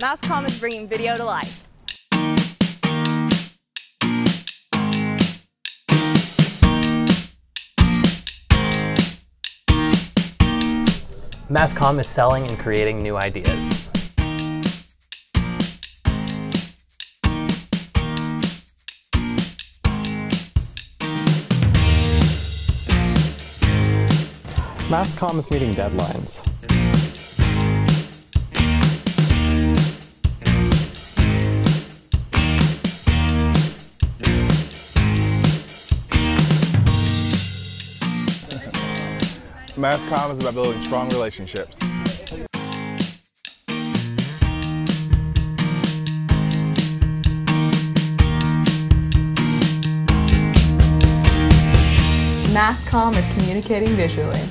Mass Comm is bringing video to life. Mass Comm is selling and creating new ideas. Mass Comm is meeting deadlines. Mass Comm is about building strong relationships. Mass Comm is communicating visually.